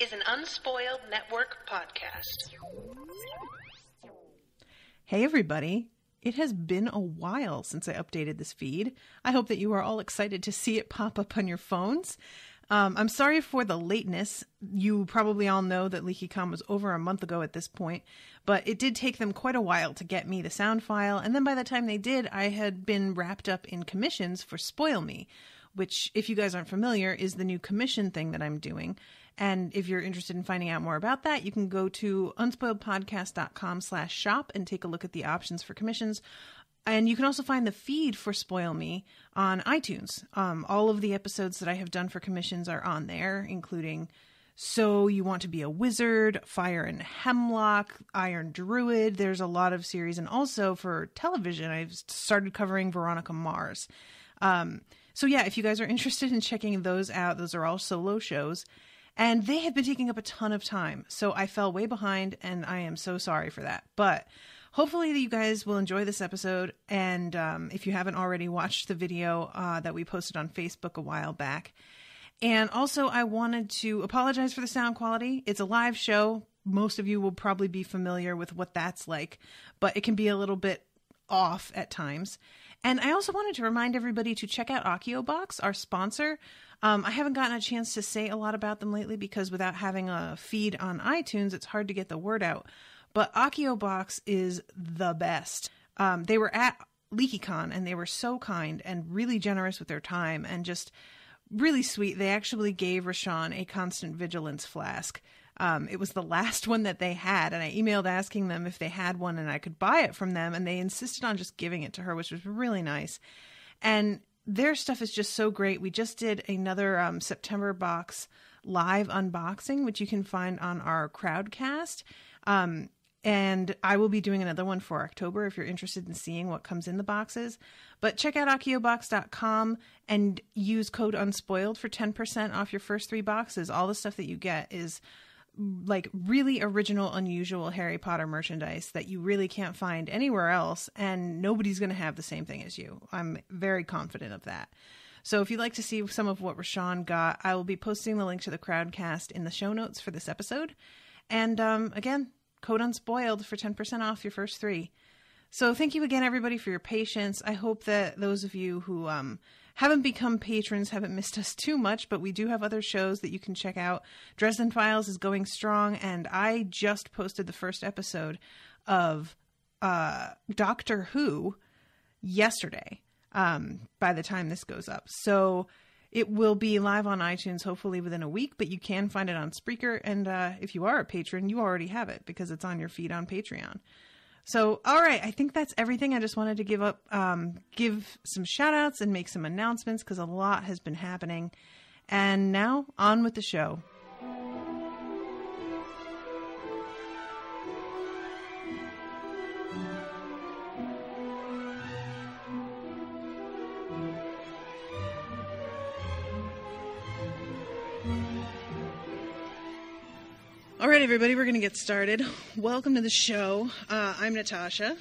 is an Unspoiled Network podcast. Hey, everybody. It has been a while since I updated this feed. I hope that you are all excited to see it pop up on your phones. Um, I'm sorry for the lateness. You probably all know that LeakyCon was over a month ago at this point, but it did take them quite a while to get me the sound file. And then by the time they did, I had been wrapped up in commissions for Spoil Me, which, if you guys aren't familiar, is the new commission thing that I'm doing. And if you're interested in finding out more about that, you can go to unspoiledpodcast.com slash shop and take a look at the options for commissions. And you can also find the feed for Spoil Me on iTunes. Um, all of the episodes that I have done for commissions are on there, including So You Want to Be a Wizard, Fire and Hemlock, Iron Druid. There's a lot of series. And also for television, I've started covering Veronica Mars. Um, so, yeah, if you guys are interested in checking those out, those are all solo shows. And they have been taking up a ton of time. So I fell way behind, and I am so sorry for that. But hopefully, you guys will enjoy this episode. And um, if you haven't already watched the video uh, that we posted on Facebook a while back, and also, I wanted to apologize for the sound quality. It's a live show. Most of you will probably be familiar with what that's like, but it can be a little bit off at times. And I also wanted to remind everybody to check out AccioBox, our sponsor. Um, I haven't gotten a chance to say a lot about them lately because without having a feed on iTunes, it's hard to get the word out. But AccioBox is the best. Um, they were at LeakyCon and they were so kind and really generous with their time and just really sweet. They actually gave RoShawn a constant vigilance flask. Um, it was the last one that they had, and I emailed asking them if they had one and I could buy it from them, and they insisted on just giving it to her, which was really nice. And their stuff is just so great. We just did another um, September box live unboxing, which you can find on our Crowdcast. Um, and I will be doing another one for October if you're interested in seeing what comes in the boxes. But check out acciobox.com and use code unspoiled for 10% off your first three boxes. All the stuff that you get is like really original, unusual Harry Potter merchandise that you really can't find anywhere else, and nobody's going to have the same thing as you. I'm very confident of that. So if you'd like to see some of what RoShawn got, I will be posting the link to the crowdcast in the show notes for this episode. And um, again, code unspoiled for 10% off your first three. So thank you again, everybody, for your patience. I hope that those of you who um, haven't become patrons haven't missed us too much, but we do have other shows that you can check out. Dresden Files is going strong, and I just posted the first episode of uh, Doctor Who yesterday. Um, by the time this goes up, so it will be live on iTunes hopefully within a week, but you can find it on Spreaker. And uh, if you are a patron, you already have it because it's on your feed on Patreon. So, all right, I think that's everything. I just wanted to give up, um, give some shout outs and make some announcements because a lot has been happening. And now, on with the show. All right, everybody, we're going to get started. Welcome to the show. Uh, I'm Natasha.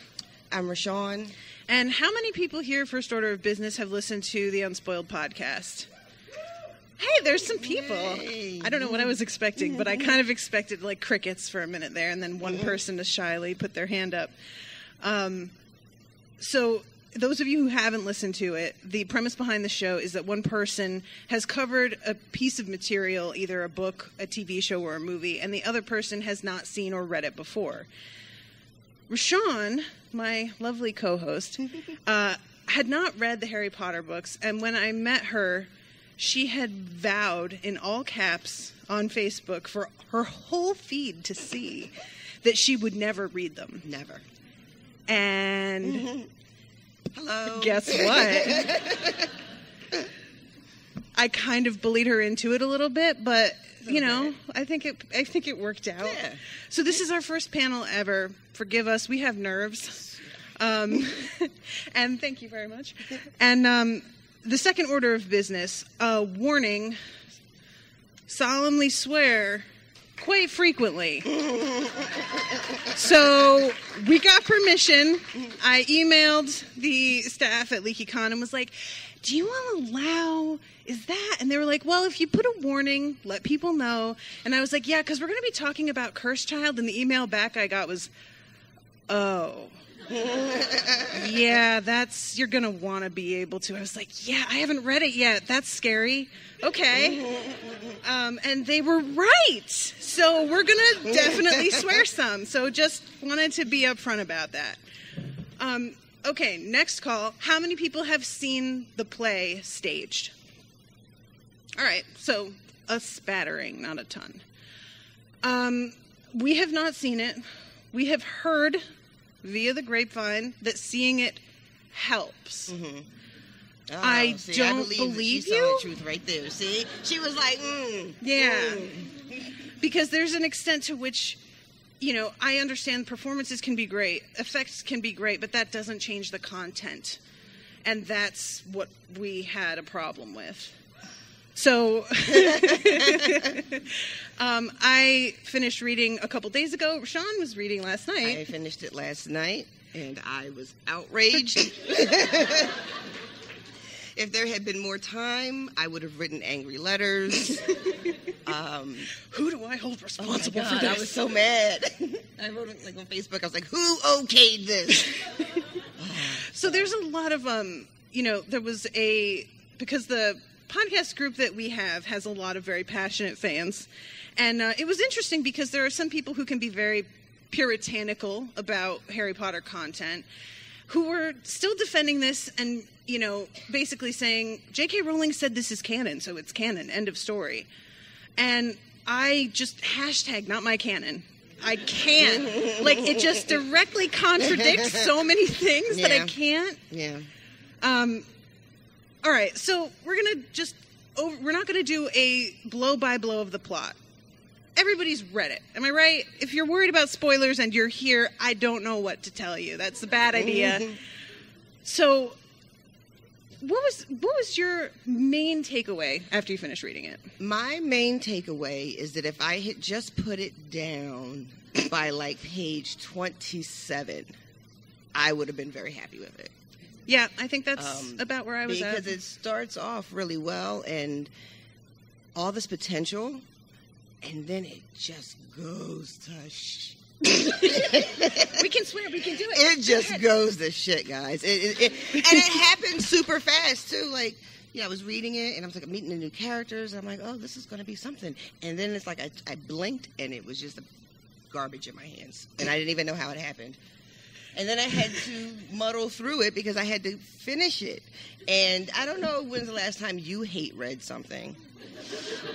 I'm RoShawn. And how many people here, First Order of Business, have listened to the Unspoiled podcast? Hey, there's some people. I don't know what I was expecting, but I kind of expected like crickets for a minute there, and then one person to shyly put their hand up. Um, so, those of you who haven't listened to it, the premise behind the show is that one person has covered a piece of material, either a book, a TV show, or a movie, and the other person has not seen or read it before. RoShawn, my lovely co host, uh, had not read the Harry Potter books, and when I met her, she had vowed in all caps on Facebook for her whole feed to see that she would never read them. Never. And Hello. guess what? I kind of bullied her into it a little bit, but you know, I think it I think it worked out. Yeah. So this is our first panel ever. Forgive us, we have nerves. Um, and thank you very much. And um, the second order of business, uh, warning, solemnly swear quite frequently. so we got permission. I emailed the staff at LeakyCon and was like, do you want to allow? Is that? And they were like, well, if you put a warning, let people know. And I was like, yeah, because we're going to be talking about Curse Child. And the email back I got was, oh. Yeah, that's you're gonna want to be able to. I was like, yeah, I haven't read it yet. That's scary. Okay, um, and they were right. So we're gonna definitely swear some. So just wanted to be upfront about that. Um, okay, next call. How many people have seen the play staged? All right, so a spattering, not a ton. Um, we have not seen it. We have heard via the grapevine that seeing it helps. Oh, I see, don't believe, that believe she saw the truth right there. See, she was like, mm, Yeah. mm. Because there's an extent to which, you know, I understand performances can be great, effects can be great, but that doesn't change the content. And that's what we had a problem with. So um, I finished reading a couple days ago. Sean was reading last night. I finished it last night, and I was outraged. if there had been more time, I would have written angry letters. um, Who do I hold oh responsible God, for this? I was so mad. I wrote it like on Facebook. I was like, "Who okayed this?" So there's a lot of um, you know, there was a because the podcast group that we have has a lot of very passionate fans, and uh, it was interesting because there are some people who can be very puritanical about Harry Potter content, who were still defending this and you know basically saying J.K. Rowling said this is canon, so it's canon. End of story. And I just hashtag not my canon. I can't. like it just directly contradicts so many things that I can't. yeah. Um, all right, so we're gonna just over, we're not gonna do a blow by blow of the plot. Everybody's read it. Am I right? If you're worried about spoilers and you're here, I don't know what to tell you. That's a bad idea. So, what was what was your main takeaway after you finished reading it? My main takeaway is that if I had just put it down by like page 27, I would have been very happy with it. Yeah, I think that's Um, about where I was because at. it starts off really well and all this potential, and then it just goes to sh- we can swear, we can do it. it just goes to shit, guys. It, it, it, and it happened super fast too. Like, yeah, I was reading it and I was like meeting the new characters. I'm like, oh, this is gonna be something. And then it's like I, I blinked and it was just garbage in my hands, and I didn't even know how it happened. And then I had to muddle through it because I had to finish it. And I don't know when's the last time you hate read something,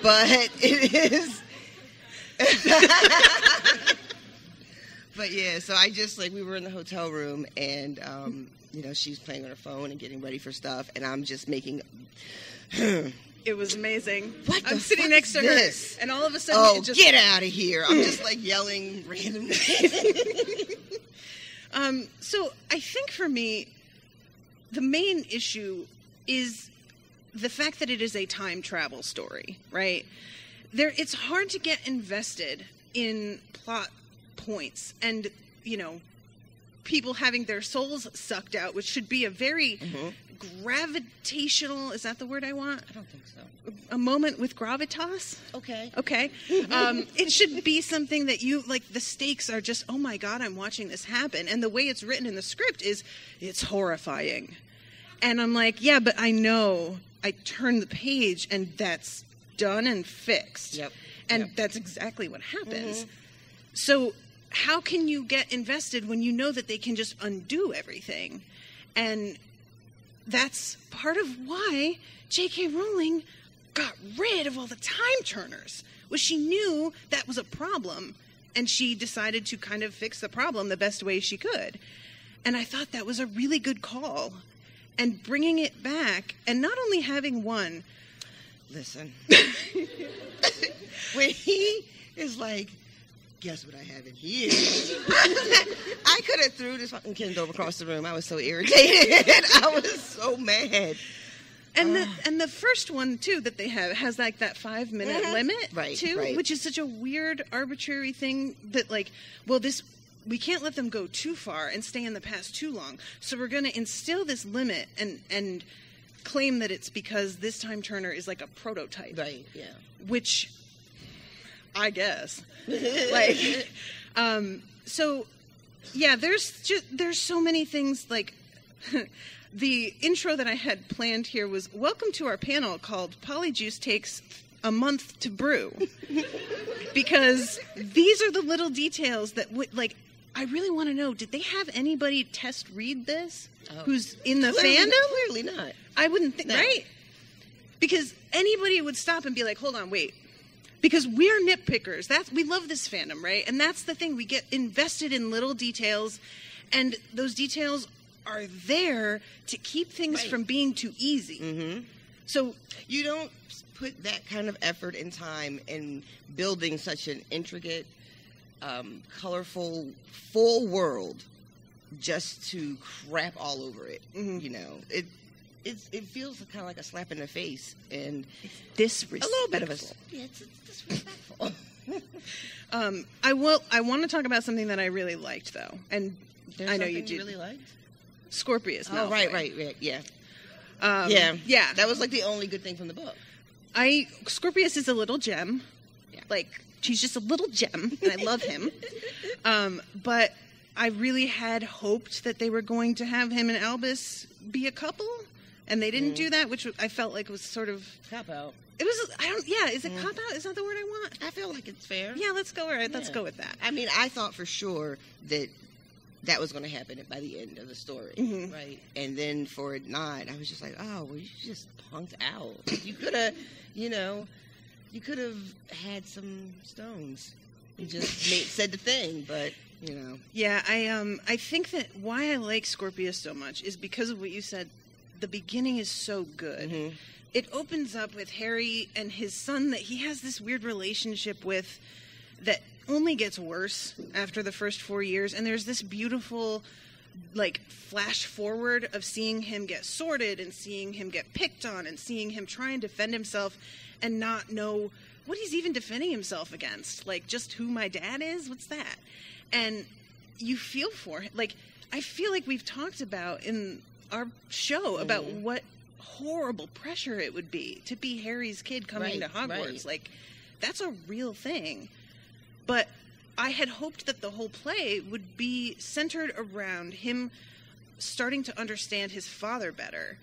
but it is. but yeah, so I just like we were in the hotel room and um, you know she's playing on her phone and getting ready for stuff, and I'm just making. It was amazing. What I'm sitting next to this? her, and all of a sudden, Oh, it just get out of here! I'm just like yelling randomly. Um, so I think for me, the main issue is the fact that it is a time travel story, right? There, it's hard to get invested in plot points, and you know, people having their souls sucked out, which should be a very gravitational. Is that the word I want? I don't think so. A moment with gravitas. Okay. Okay. Um, it should be something that you like. The stakes are just, oh my God, I'm watching this happen. And the way it's written in the script is, it's horrifying. And I'm like, yeah, but I know. I turn the page and that's done and fixed. Yep. And Yep. that's exactly what happens. So, how can you get invested when you know that they can just undo everything? And that's part of why J.K. Rowling got rid of all the time turners. Was she knew that was a problem, and she decided to kind of fix the problem the best way she could. And I thought that was a really good call. And bringing it back, and not only having one, Listen. when he is like, guess what I have in here? I could have threw this fucking Kindle across the room. I was so irritated. I was so mad. And the and the first one too that they have has like that five minute Mhm. limit Right, too, right. which is such a weird arbitrary thing that like, well this we can't let them go too far and stay in the past too long. So we're going to instill this limit and and claim that it's because this time Turner is like a prototype, Right. Yeah. which I guess. like um so yeah there's just there's so many things like the intro that i had planned here was welcome to our panel called polyjuice takes a month to brew because these are the little details that would like i really want to know did they have anybody test read this Oh. who's in the Clearly- fandom Clearly not. I wouldn't think No. right because anybody would stop and be like, "Hold on, wait." Because we're nitpickers. That's we love this fandom, right? And that's the thing. We get invested in little details, and those details are there to keep things Right. from being too easy. Mm-hmm. So You don't put that kind of effort and time in building such an intricate, um, colorful, full world just to crap all over it. Mhm. You know, it it's, it feels kind of like a slap in the face and disrespectful. a little bit of a yeah, it's, it's disrespectful. Um, I will. I want to talk about something that I really liked, though, and There's I know you did. really liked. Scorpius. Oh, right, right, right, yeah, Um, yeah, yeah. That was like the only good thing from the book. I Scorpius is a little gem. Yeah. Like he's just a little gem, and I love him. um, but I really had hoped that they were going to have him and Albus be a couple, and they didn't Mm. do that, which I felt like was sort of Cop out. it was. I don't. Yeah, is it Mm. cop out? Is that the word I want? I feel like it's fair. Yeah, let's go. Right, let's Yeah. go with that. I mean, I thought for sure that that was going to happen by the end of the story, Mhm. right? And then for it not, I was just like, oh, well, you just punked out. You could have, you know, you could have had some stones. You just made, said the thing, but you know, Yeah, I um I think that why I like Scorpius so much is because of what you said. The beginning is so good. mhm. it opens up with Harry and his son that he has this weird relationship with that only gets worse after the first four years. And there's this beautiful, like, flash forward of seeing him get sorted and seeing him get picked on and seeing him try and defend himself and not know what he's even defending himself against. Like, just who my dad is? What's that? And you feel for him. Like, I feel like we've talked about in our show about Mhm. what horrible pressure it would be to be Harry's kid coming Right, to Hogwarts. right. Like, that's a real thing. But I had hoped that the whole play would be centered around him starting to understand his father better.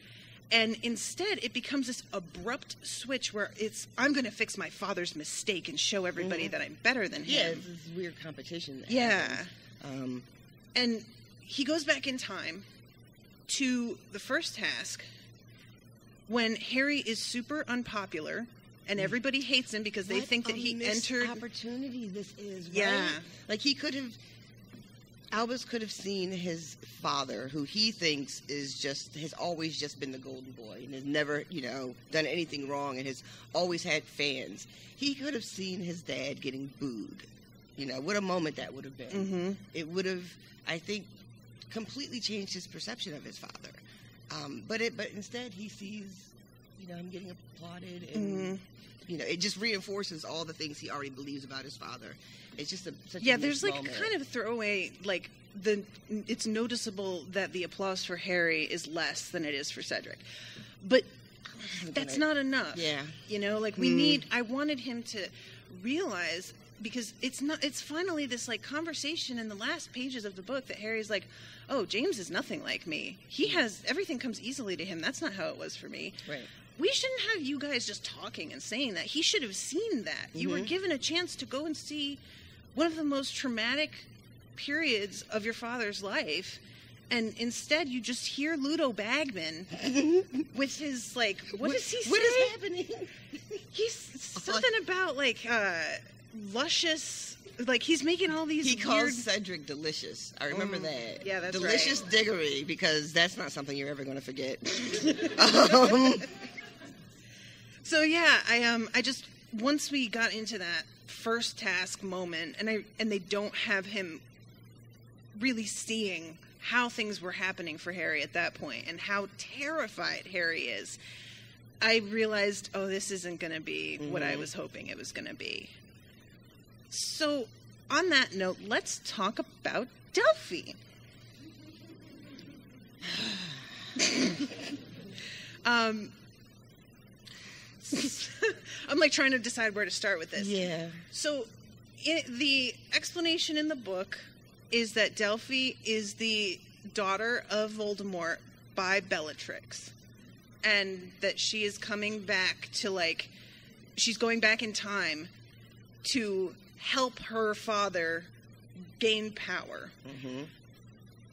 And instead, it becomes this abrupt switch where it's, I'm going to fix my father's mistake and show everybody Mhm. that I'm better than yeah, him. it's this weird competition. Yeah. Um, And he goes back in time to the first task when Harry is super unpopular and everybody hates him because they what think that he missed entered. opportunity. This is right? Yeah. Like he could have, Albus could have seen his father, who he thinks is just has always just been the golden boy and has never, you know, done anything wrong and has always had fans. He could have seen his dad getting booed. You know, what a moment that would have been. Mhm. It would have, I think, completely changed his perception of his father. Um, but it, but instead he sees, you know, him getting applauded and. Mhm. You know, it just reinforces all the things he already believes about his father. It's just a such Yeah, a there's like moment. kind of throwaway like the it's noticeable that the applause for Harry is less than it is for Cedric. But that's not enough. Yeah. You know, like we Mm. need I wanted him to realize because it's not it's finally this like conversation in the last pages of the book that Harry's like, "Oh, James is nothing like me. He has everything comes easily to him. That's not how it was for me." Right. We shouldn't have you guys just talking and saying that. He should have seen that. You were Mhm. given a chance to go and see one of the most traumatic periods of your father's life. And instead, you just hear Ludo Bagman with his like, what, does he say? What is happening? He's something about like uh luscious. Like he's making all these He weird. calls Cedric delicious. I remember Mm, that. yeah, that's delicious right. Diggory because that's not something you're ever going to forget. um, So yeah, I um I just once we got into that first task moment and I and they don't have him really seeing how things were happening for Harry at that point and how terrified Harry is. I realized, oh, this isn't going to be what I Mhm. was hoping it was going to be. So, on that note, let's talk about Delphi. Um, I'm like trying to decide where to start with this. Yeah. So, i the explanation in the book is that Delphi is the daughter of Voldemort by Bellatrix, and that she is coming back to like, she's going back in time to help her father gain power. Mm-hmm.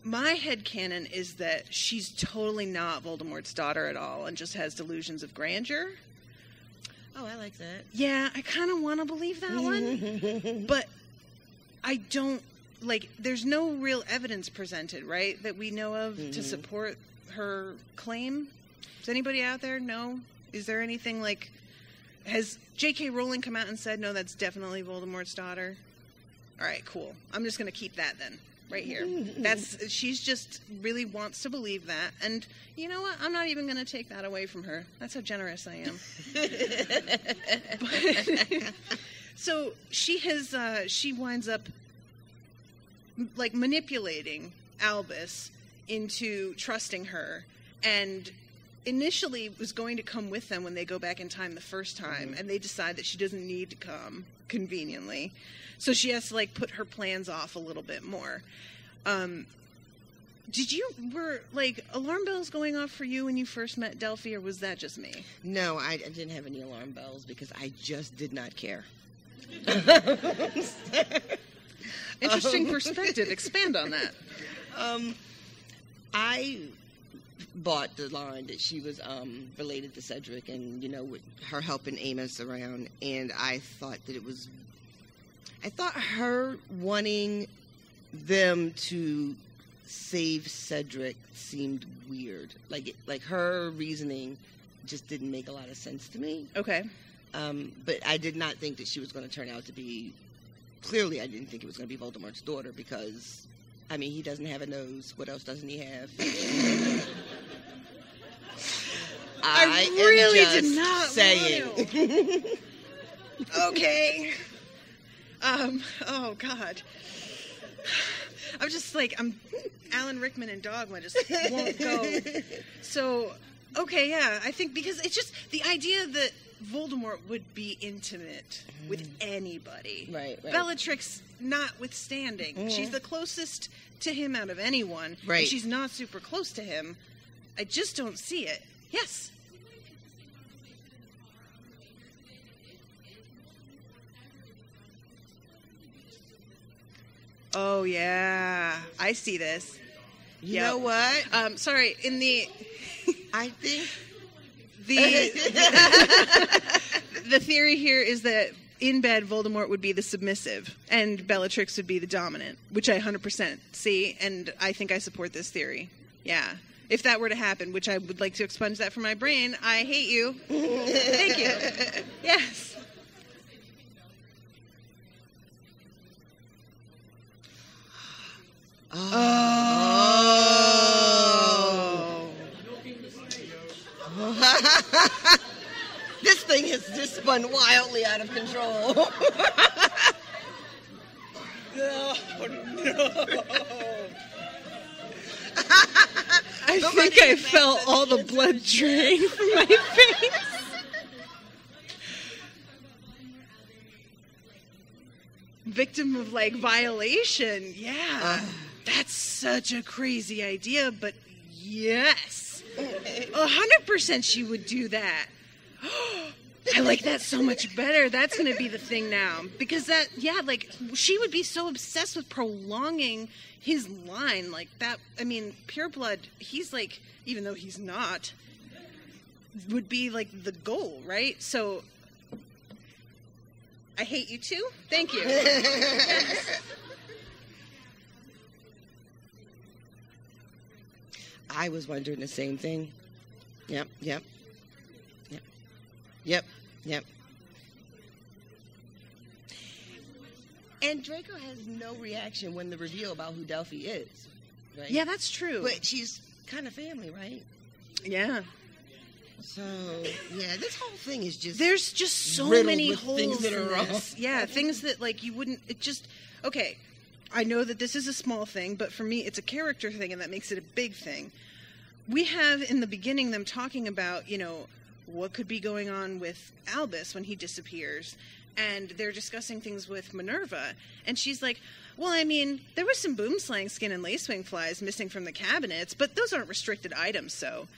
My head canon is that she's totally not Voldemort's daughter at all and just has delusions of grandeur. Oh, I like that. Yeah, I kind of want to believe that one, but I don't like. There's no real evidence presented, right, that we know of to Mhm. support her claim. Does anybody out there know? Is there anything like? Has J.K. Rowling come out and said no? That's definitely Voldemort's daughter. All right, cool. I'm just gonna keep that then, right here. That's she's just really wants to believe that, and you know what? I'm not even gonna take that away from her. That's how generous I am. But- so she has uh, she winds up like manipulating Albus into trusting her and initially was going to come with them when they go back in time the first time and they decide that she doesn't need to come conveniently. So she has to like put her plans off a little bit more. Um did you were like alarm bells going off for you when you first met Delphi or was that just me? No, I, I didn't have any alarm bells because I just did not care. interesting Um, perspective. Expand on that. Um, I bought the line that she was um, related to Cedric and, you know, with her helping Amos around. And I thought that it was, I thought her wanting them to save Cedric seemed weird. Like, it, like her reasoning just didn't make a lot of sense to me. okay Um, but I did not think that she was going to turn out to be. Clearly, I didn't think it was going to be Voldemort's daughter because, I mean, he doesn't have a nose. What else doesn't he have? I am really did not saying. okay. Um. Oh God. I'm just like I'm. Alan Rickman and Dogma just won't go. So, okay, yeah. I think because it's just the idea that Voldemort would be intimate with anybody. Right, right. Bellatrix, notwithstanding, Mhm. she's the closest to him out of anyone. Right. she's not super close to him. I just don't see it. Yes. Oh yeah, I see this. you Yep. know what? Um, sorry, in the I think. The the theory here is that in bed Voldemort would be the submissive and Bellatrix would be the dominant, which I 100% see, and I think I support this theory. Yeah. If that were to happen, which I would like to expunge that from my brain, I hate you. Thank you. Yes. Oh. this thing has just spun wildly out of control. I Somebody think I felt all the blood drain from my face. Victim of like violation. Yeah. Ah. That's such a crazy idea, but yes. A hundred percent she would do that. I like that so much better. That's going to be the thing now. Because that, yeah, like, she would be so obsessed with prolonging his line. Like, that, I mean, Pure Blood, he's like, even though he's not, would be like the goal, right? So, I hate you too. Thank you. I was wondering the same thing. Yep, yep, yep, yep, yep. And Draco has no reaction when the reveal about who Delphi is, right? yeah, that's true. But she's kind of family, right? yeah. So yeah, this whole thing is just There's just so many holes things that in are wrong. Yeah, things that like you wouldn't. It just okay. I know that this is a small thing, but for me, it's a character thing, and that makes it a big thing. we have in the beginning them talking about, you know, what could be going on with Albus when he disappears. And they're discussing things with Minerva. And she's like, well, I mean, there was some boomslang skin and lacewing flies missing from the cabinets, but those aren't restricted items, so.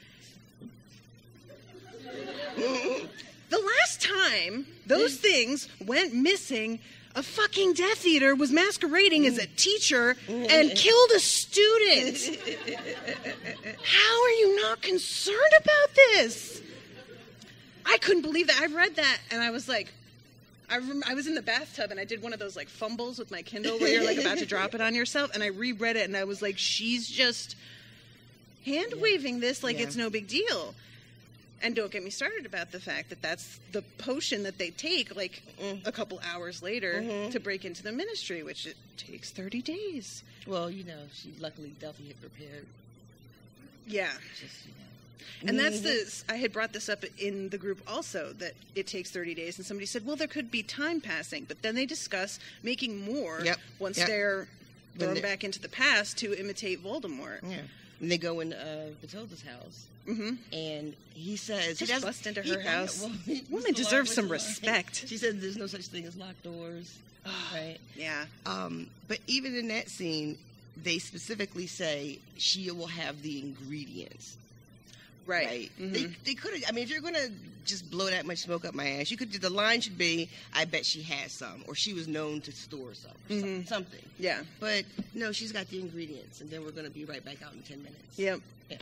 the last time those mm. things went missing, a fucking Death Eater was masquerading as a teacher and killed a student. How are you not concerned about this? I couldn't believe that. I read that and I was like, I, rem- I was in the bathtub and I did one of those like fumbles with my Kindle where you're like about to drop it on yourself, and I reread it and I was like, she's just hand waving this like Yeah. it's no big deal. And don't get me started about the fact that that's the potion that they take like Mm. a couple hours later Mhm. to break into the ministry, which it takes 30 days. Well, you know, she luckily Delphi had prepared. Yeah. Just you know. And that's Mhm. the I had brought this up in the group also that it takes 30 days and somebody said, "Well, there could be time passing." But then they discuss making more Yep, once yep. they're thrown back into the past to imitate Voldemort. Yeah. And they go in uh, Bathilda's house, hmm and he says he Just doesn't bust into her house. well, he- Woman deserves some respect. She said there's no such thing as locked doors, right? Yeah. Um, but even in that scene, they specifically say she will have the ingredients. Right. Right? Mhm. They, they could have. I mean, if you're gonna just blow that much smoke up my ass, you could. The line should be, "I bet she has some," or "She was known to store some," Mhm. something. Yeah. But no, she's got the ingredients, and then we're gonna be right back out in ten minutes. Yep. Yeah.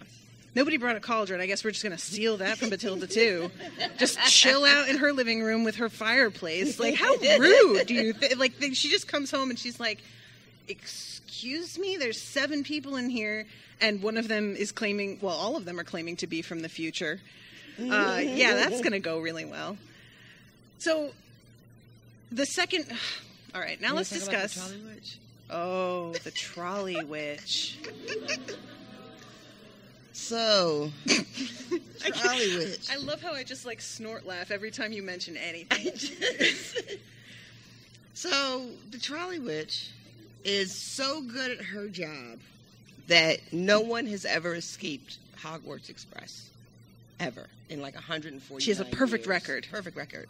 Nobody brought a cauldron. I guess we're just going to steal that from Bathilda too. Just chill out in her living room with her fireplace. Like how rude do you think? Like she just comes home and she's like, "Excuse me, there's seven people in here, and one of them is claiming. Well, all of them are claiming to be from the future. Uh, yeah, that's going to go really well. So the second. All right, now let's wanna talk about the discuss. trolley witch? Oh, the trolley witch. So, trolley witch. I love how I just like snort laugh every time you mention anything. so the trolley witch is so good at her job that no one has ever escaped Hogwarts Express ever in like 140 She has a perfect record. perfect record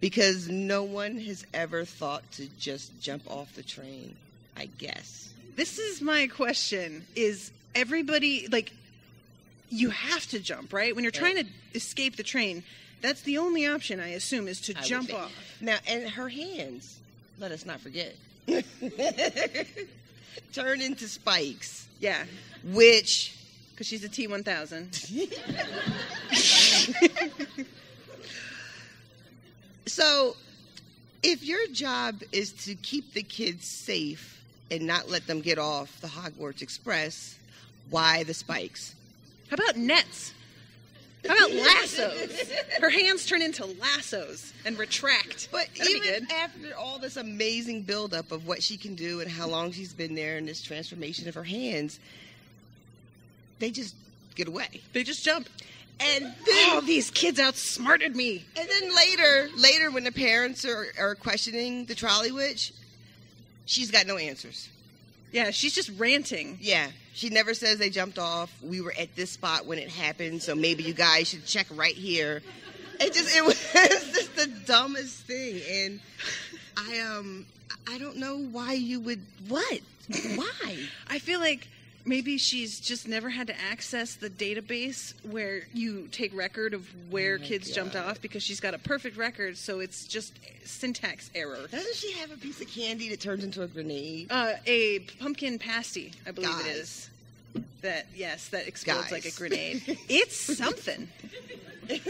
because no one has ever thought to just jump off the train i guess This is my question: Is everybody like? You have to jump, right? When you're Right. trying to escape the train, that's the only option. I assume is to I jump off. now and her hands let us not forget turn into spikes Yeah, which because she's a T1000. So, if your job is to keep the kids safe and not let them get off the Hogwarts Express, why the spikes? How about nets? How about lassos? Her hands turn into lassos and retract. But That'd even after all this amazing buildup of what she can do and how long she's been there and this transformation of her hands, they just get away. They just jump. And then, Oh, these kids outsmarted me. and then later, later when the parents are, are questioning the trolley witch, she's got no answers. Yeah, she's just ranting. Yeah, she never says they jumped off. We were at this spot when it happened, so maybe you guys should check right here. It just it was just the dumbest thing, and I um I don't know why you would what why I feel like maybe she's just never had to access the database where you take record of where Oh kids jumped off because she's got a perfect record, so it's just syntax error. doesn't she have a piece of candy that turns into a grenade? Uh, a pumpkin pasty, I believe it Guys. is. That yes, that explodes like a grenade. it's something.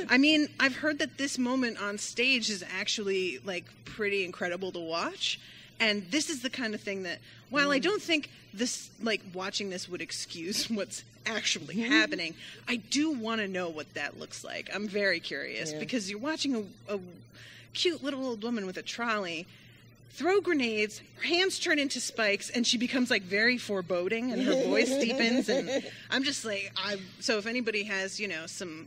I mean, I've heard that this moment on stage is actually like pretty incredible to watch. And this is the kind of thing that while. I don't think this like watching this would excuse what's actually Mm-hmm. happening, I do want to know what that looks like. I'm very curious Yeah. because you're watching a, a cute little old woman with a trolley throw grenades, her hands turn into spikes, and she becomes like very foreboding, and her voice deepens. And I'm just like, I. So if anybody has, you know, some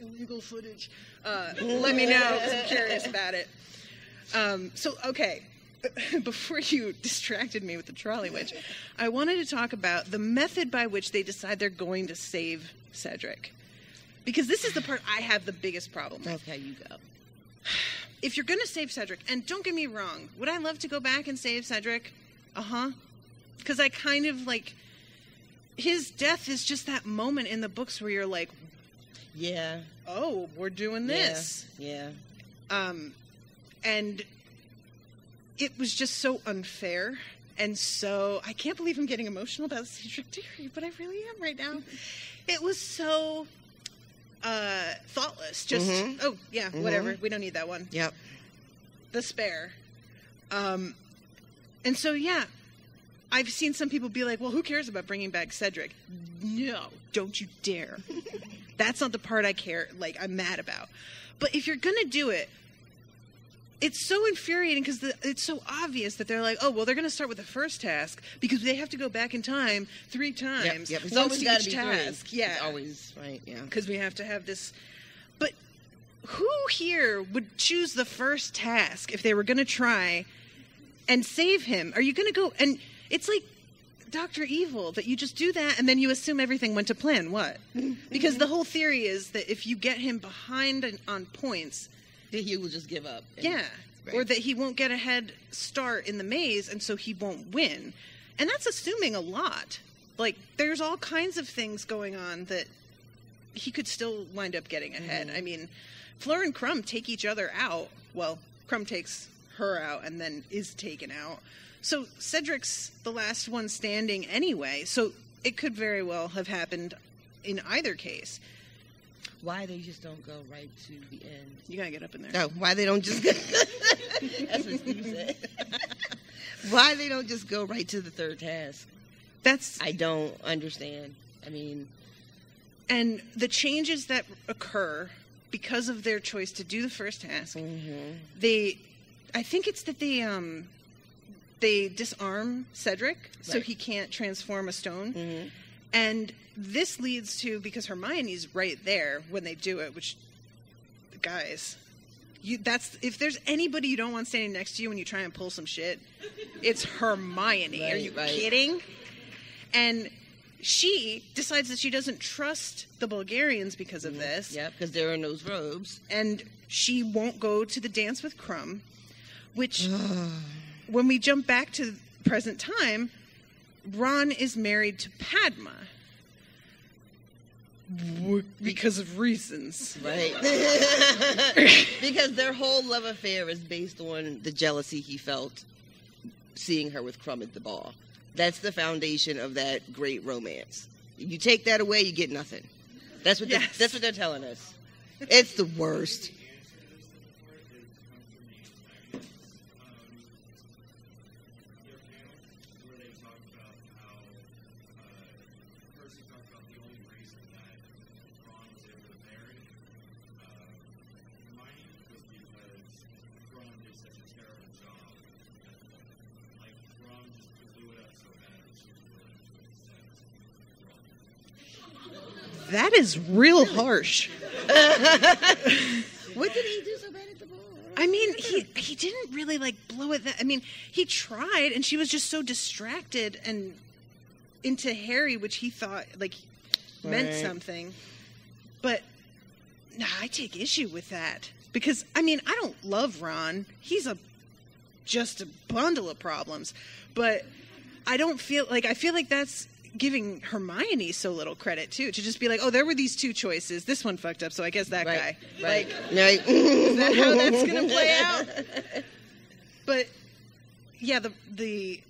illegal footage, uh, let me know 'cause I'm curious about it. Um, so okay, before you distracted me with the trolley witch, I wanted to talk about the method by which they decide they're going to save Cedric. Because this is the part I have the biggest problem with. Okay, you go. If you're going to save Cedric, and don't get me wrong, would I love to go back and save Cedric? Uh huh. Because I kind of like. His death is just that moment in the books where you're like, Yeah. oh, we're doing this. Yeah. um, and it was just so unfair. And so i can't believe i'm getting emotional about cedric diggory but i really am right now. It was so uh thoughtless. Just Mhm. oh yeah Mhm. whatever. We don't need that one. Yep. the spare. Um and so yeah i've seen some people be like well who cares about bringing back cedric? No don't you dare. That's not the part i care like i'm mad about. But if you're gonna do it it's so infuriating because it's so obvious that they're like, oh, well, they're going to start with the first task because they have to go back in time three times. Yep. It's once always got each to be task. three. Yeah, It's always right. Yeah. because we have to have this. But who here would choose the first task if they were going to try and save him? Are you going to go and it's like Doctor Evil that you just do that and then you assume everything went to plan? What? because the whole theory is that if you get him behind on points, That he will just give up. and- yeah. Right. Or that he won't get a head start in the maze and so he won't win. And that's assuming a lot. Like there's all kinds of things going on that he could still wind up getting ahead. Mhm. I mean, Fleur and Krum take each other out. Well, Krum takes her out and then is taken out. So Cedric's the last one standing anyway. So it could very well have happened in either case. Why they just don't go right to the end? You gotta get up in there. No, why they don't just? That's what Steve said. why they don't just go right to the third task? That's I don't understand. I mean, and the changes that occur because of their choice to do the first task mhm. they i think it's that they um they disarm cedric so he can't transform a stone Mhm. And this leads to because hermione's right there when they do it which guys you that's if there's anybody you don't want standing next to you when you try and pull some shit it's hermione are you right. kidding and she decides that she doesn't trust the bulgarians because of mm-hmm. this Yep, because they're in those robes. and she won't go to the dance with Krum, which when we jump back to present time, Ron is married to Padma. Because of reasons. Right. because their whole love affair is based on the jealousy he felt seeing her with Krum at the ball. That's the foundation of that great romance. You take that away, you get nothing. That's what Yes. that's what they're telling us. It's the worst. About the only reason that Ron was able to marry uh, Hermione was because Ron did such a terrible job. At, like Ron just blew it up so bad that she was willing to accept Ron. That is real harsh. What did he do so bad at the ball? I mean, he he didn't really like blow it. That I mean, he tried, and she was just so distracted and into Harry, which he thought like meant Right. something. But nah, I take issue with that because I mean, I don't love Ron. He's a just a bundle of problems, but I don't feel like I feel like that's giving Hermione so little credit too to just be like, oh, there were these two choices. This one fucked up, so I guess that right, guy. right, Like, right. is that how that's gonna play out? But yeah, the the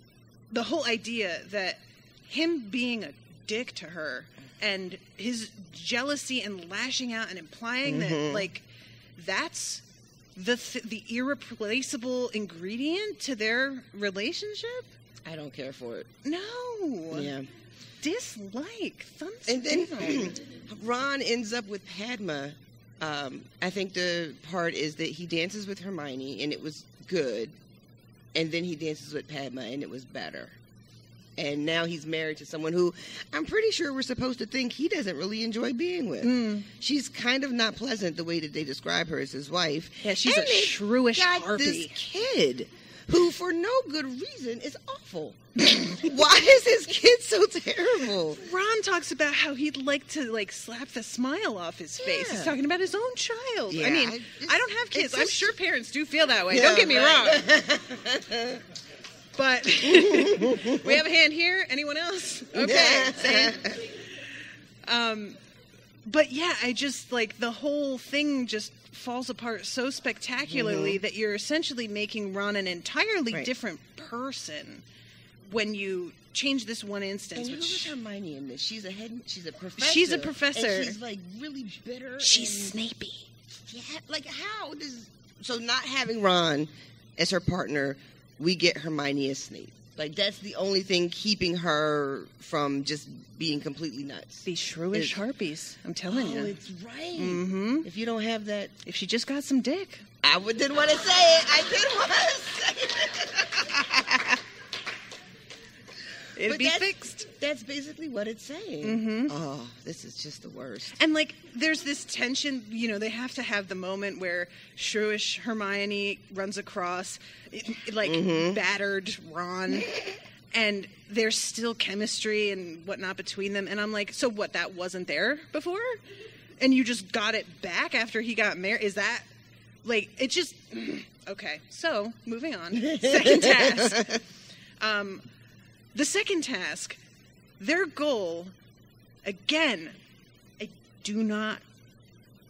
the whole idea that him being a dick to her and his jealousy and lashing out and implying that Mhm. like that's the th- the irreplaceable ingredient to their relationship. I don't care for it. No, Yeah. dislike, thumbs And then. Ron ends up with Padma. Um, I think the part is that he dances with Hermione and it was good, and then he dances with Padma and it was better. And now he's married to someone who I'm pretty sure we're supposed to think he doesn't really enjoy being with. Mm. She's kind of not pleasant the way that they describe her as his wife. Yeah, she's And a shrewish got harpy. This kid who for no good reason is awful. Why is his kid so terrible? Ron talks about how he'd like to like slap the smile off his face. He's talking about his own child. Yeah, I mean, I- I don't have kids. I'm sure parents do feel that way. Yeah, don't get me right. wrong. But we have a hand here. Anyone else? Okay. Um, but yeah, I just like the whole thing just falls apart so spectacularly that you're essentially making Ron an entirely Right. different person when you change this one instance. And who was Hermione in this? She's a head. She's a professor. She's a professor. And she's like really bitter. she's and, Snapey. yeah, like how does so not having Ron as her partner, we get Hermione as Snape. Like that's the only thing keeping her from just being completely nuts. These shrewish Is- harpies. I'm telling oh, you. it's right. Mm-hmm. If you don't have that, If she just got some dick. I didn't want to say it. I didn't want to say it. It'd But be that's- fixed. That's basically what it's saying. Mhm. Oh, this is just the worst. And like, there's this tension. You know, they have to have the moment where shrewish Hermione runs across, it- it, like Mhm. battered Ron, and there's still chemistry and whatnot between them. And I'm like, so what? That wasn't there before, and you just got it back after he got married. Is that like it? Just okay. So moving on. Second task. Um, the second task, their goal, again, I do not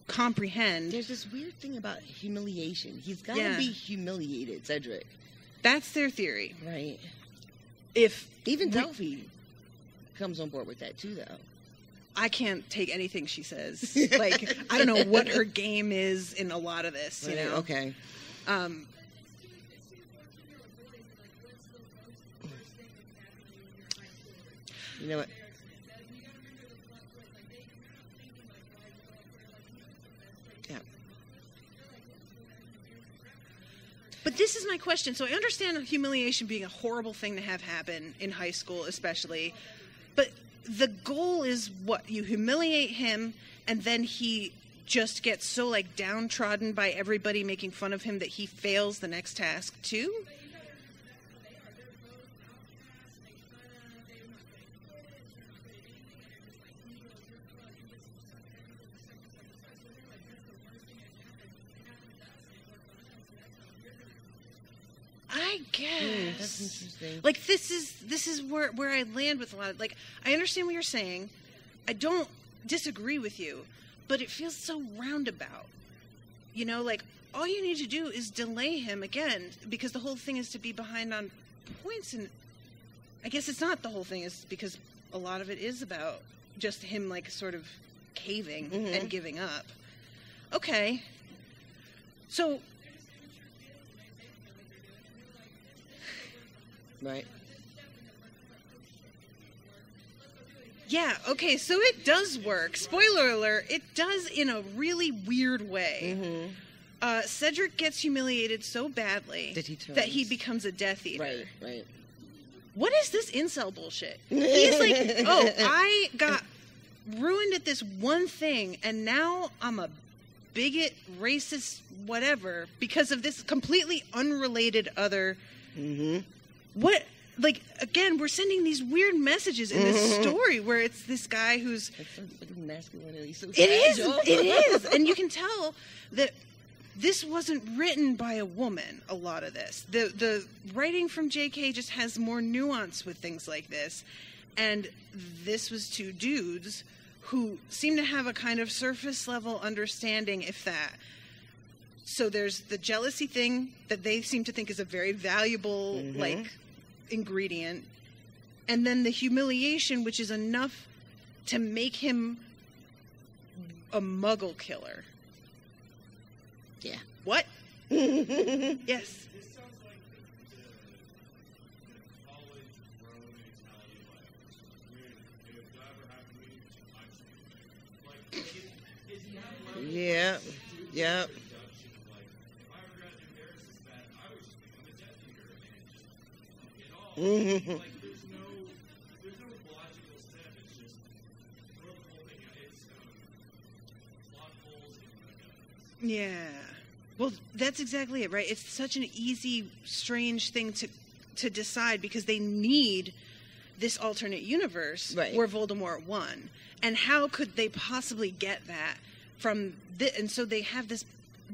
comprehend. There's this weird thing about humiliation. He's got to Yeah. be humiliated, Cedric. That's their theory. Right. If Even Delphi comes on board with that too, though. I can't take anything she says, like I don't know what her game is in a lot of this, you Right, know. Okay. Um, You know what? Yeah. But this is my question. So I understand humiliation being a horrible thing to have happen in high school, especially. But the goal is what? You humiliate him, and then he just gets so like downtrodden by everybody making fun of him that he fails the next task too. I guess. Hmm, that's interesting. like this is this is where where I land with a lot of like I understand what you're saying. I don't disagree with you, but it feels so roundabout. You know, like all you need to do is delay him again because the whole thing is to be behind on points and I guess it's not the whole thing is because a lot of it is about just him like sort of caving Mhm. and giving up. Okay. So Right. Yeah, okay, so it does work. Spoiler alert, it does in a really weird way. Mm-hmm. Uh, Cedric gets humiliated so badly That he that he becomes a Death Eater. Right. Right. What is this incel bullshit? He's like, oh, I got ruined at this one thing, and now I'm a bigot, racist, whatever, because of this completely unrelated other Mm-hmm. What like again we're sending these weird messages in this story where it's this guy who's so fucking masculinity. So it is it is. And you can tell that this wasn't written by a woman a lot of this. The the writing from jk just has more nuance with things like this. And this was two dudes who seem to have a kind of surface level understanding if that so there's the jealousy thing that they seem to think is a very valuable Mhm. like ingredient. And then the humiliation which is enough to make him a muggle killer. Yeah. what? Mm-hmm. yes. This sounds fuck it all. Like, there's no, there's no logical step. It's just throw the whole thing out. It's um, plot holes and uh, yeah Well, that's exactly it, right? It's such an easy, strange thing to to decide because they need this alternate universe Right. where Voldemort won, and how could they possibly get that from the? And so they have this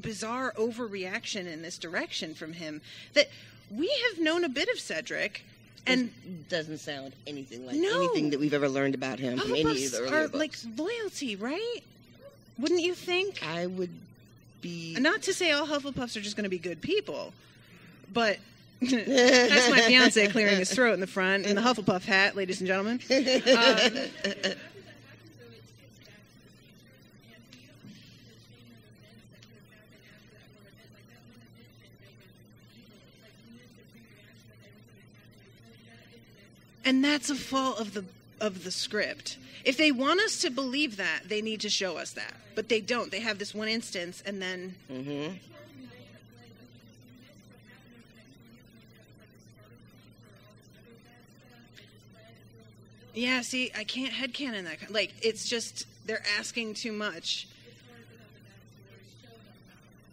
bizarre overreaction in this direction from him that we have known a bit of Cedric, and It doesn't sound anything like No. anything that we've ever learned about him from any of the earlier are books. like loyalty, right? Wouldn't you think? I would be. Not to say all Hufflepuffs are just going to be good people, but that's my fiance clearing his throat in the front in the Hufflepuff hat, ladies and gentlemen. Um, and that's a fault of the of the script. If they want us to believe that, they need to show us that. But they don't. They have this one instance and then hmm Yeah, see, I can't headcanon that. kind- Like, it's just, they're asking too much.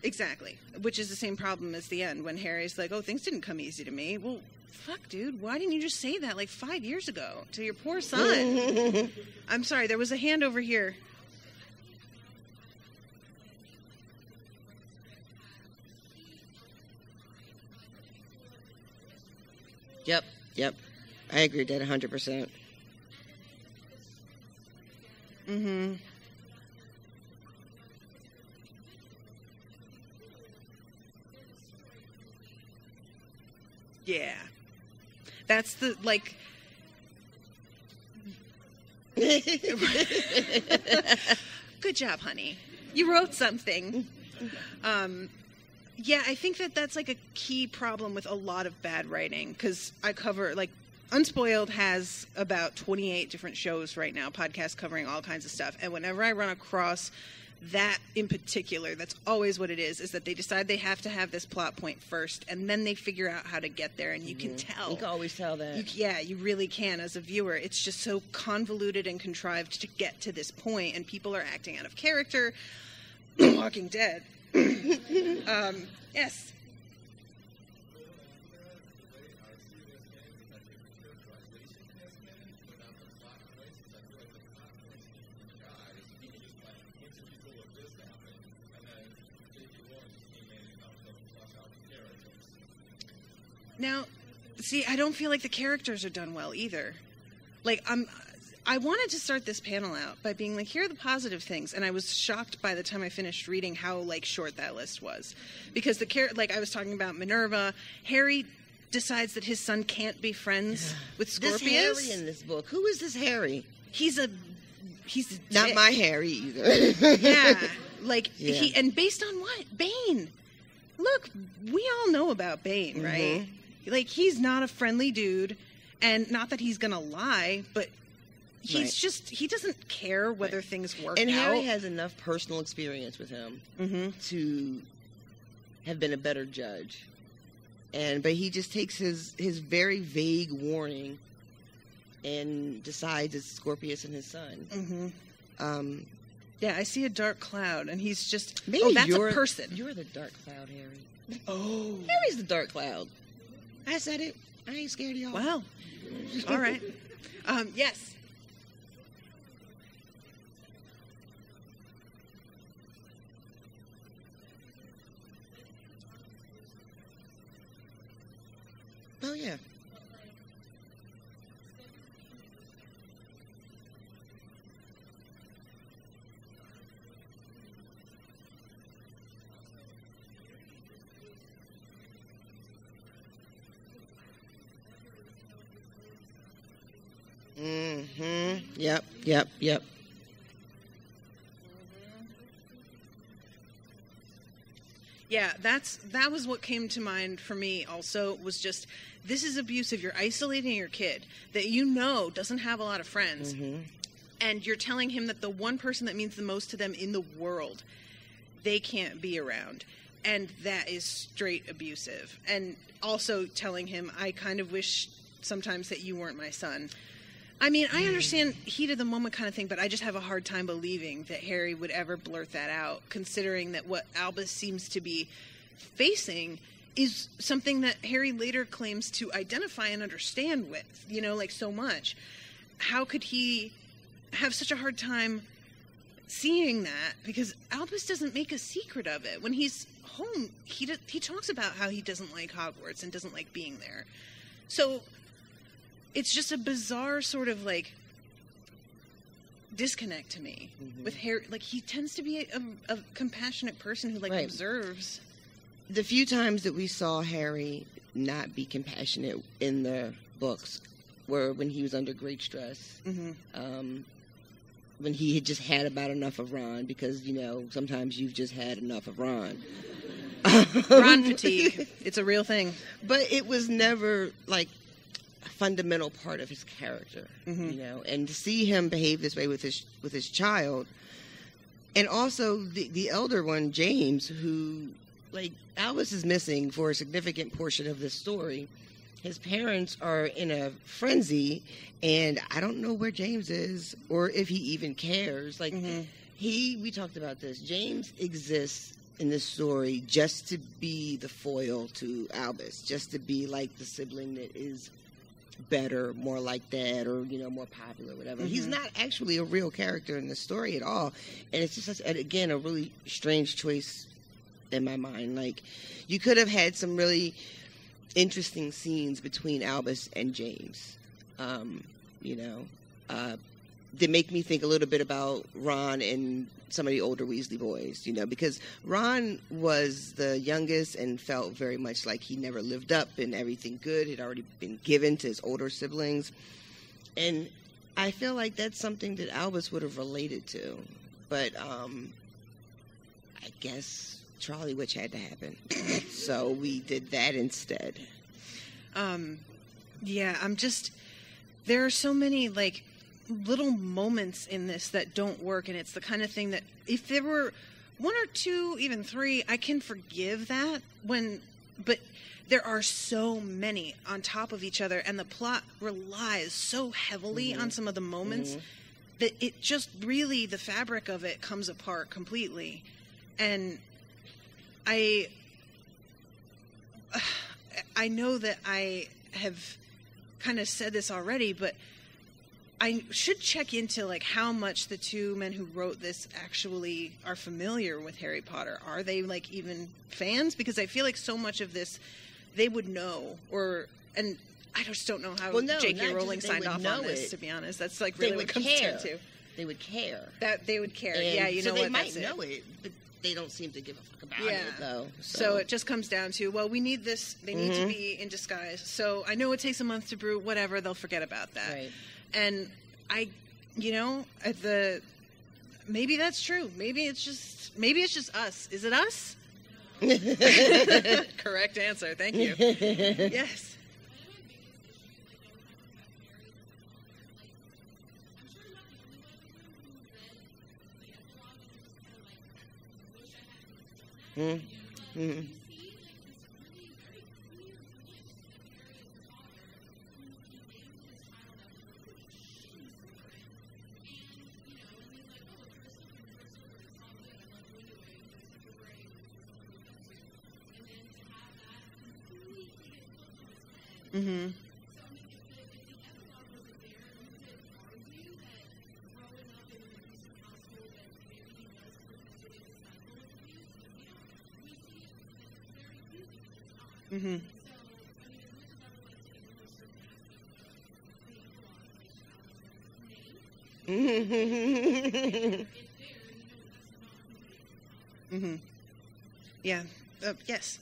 Exactly. Which is the same problem as the end when Harry's like, oh, things didn't come easy to me. Well, fuck, dude. Why didn't you just say that like five years ago to your poor son? I'm sorry, there was a hand over here. Yep, yep. I agree with that 100%. Mm-hmm. Yeah. That's the, like, good job, honey. You wrote something. Um, yeah, I think that that's like a key problem with a lot of bad writing because I cover like Unspoiled has about 28 different shows right now, podcasts covering all kinds of stuff. And whenever I run across that in particular, that's always what it is, is that they decide they have to have this plot point first and then they figure out how to get there. And you can tell. You can always tell that. You, yeah, you really can as a viewer. It's just so convoluted and contrived to get to this point, and people are acting out of character. Walking Dead. um, yes. Now, see, I don't feel like the characters are done well either. Like I'm I wanted to start this panel out by being like here are the positive things and I was shocked by the time I finished reading how like short that list was. Because the char- like I was talking about Minerva, Harry decides that his son can't be friends with Scorpius. this Harry in this book. Who is this Harry? he's a he's a Not my Harry either. yeah like Yeah. he and based on what bane look we all know about bane Mm-hmm. Right like he's not a friendly dude and not that he's gonna lie but he's Right. just he doesn't care whether things work and out Harry has enough personal experience with him hmm to have been a better judge. And but he just takes his his very vague warning and decides it's Scorpius and his son. hmm Um, yeah i see a dark cloud and he's just maybe oh that's a person You're the dark cloud, Harry. oh Harry's the dark cloud. I said it. I ain't scared of y'all. wow all right um yes Oh yeah. Yep, yep. Yeah, that's that was what came to mind for me also was just this is abusive. You're isolating your kid that you know doesn't have a lot of friends mm-hmm. and you're telling him that the one person that means the most to them in the world they can't be around. And that is straight abusive. And also telling him I kind of wish sometimes that you weren't my son. I mean, I understand heat of the moment kind of thing, but I just have a hard time believing that Harry would ever blurt that out, considering that what Albus seems to be facing is something that Harry later claims to identify and understand with, you know, like so much. How could he have such a hard time seeing that? Because Albus doesn't make a secret of it. When he's home, he, he talks about how he doesn't like Hogwarts and doesn't like being there. So it's just a bizarre sort of like disconnect to me Mm-hmm. with Harry. Like he tends to be a, a compassionate person who like Right. observes. the few times that we saw Harry not be compassionate in the books were when he was under great stress. hmm Um, when he had just had about enough of Ron, because you know sometimes you've just had enough of Ron. Ron fatigue. It's a real thing. but it was never like fundamental part of his character, Mhm. you know. And to see him behave this way with his with his child, and also the the elder one, James, who like Albus is missing for a significant portion of this story. His parents are in a frenzy, and I don't know where James is or if he even cares. Like Mhm. he, we talked about this. James exists in this story just to be the foil to Albus, just to be like the sibling that is better, more like that, or you know, more popular, whatever. He's Mhm. not actually a real character in the story at all, and it's just such- again a really strange choice in my mind. Like you could have had some really interesting scenes between Albus and James. Um, you know, uh, that make me think a little bit about Ron and some of the older Weasley boys, you know, because Ron was the youngest and felt very much like he never lived up and everything good had already been given to his older siblings. And I feel like that's something that Albus would have related to. But um, I guess Charlie Witch had to happen. so we did that instead. Um, yeah, I'm just. There are so many like little moments in this that don't work, and it's the kind of thing that if there were one or two, even three, I can forgive that. When, but there are so many on top of each other, and the plot relies so heavily on mm-hmm. some of the moments mm-hmm. that it just really the fabric of it comes apart completely, and I. I know that I have kind of said this already, but I should check into like how much the two men who wrote this actually are familiar with Harry Potter. Are they like even fans? Because I feel like so much of this they would know, or and I just don't know how Well, no, J.K. Rowling signed off on this. it. To be honest, that's like really what comes care. down to They would care. that they would care. And yeah, you so know they what? might That's it. know it, but they don't seem to give a fuck about Yeah. it, though. So it just comes down to well, we need this. They need to Mhm. be in disguise. So I know it takes a month to brew. Whatever, they'll forget about that. Right. And I, you know, the maybe that's true. Maybe it's just maybe it's just us. Is it us? Correct answer. Thank you. yes. Mm. Mm-hmm. Mm-hmm. Mm. Mm-hmm. Yeah. Uh, yes.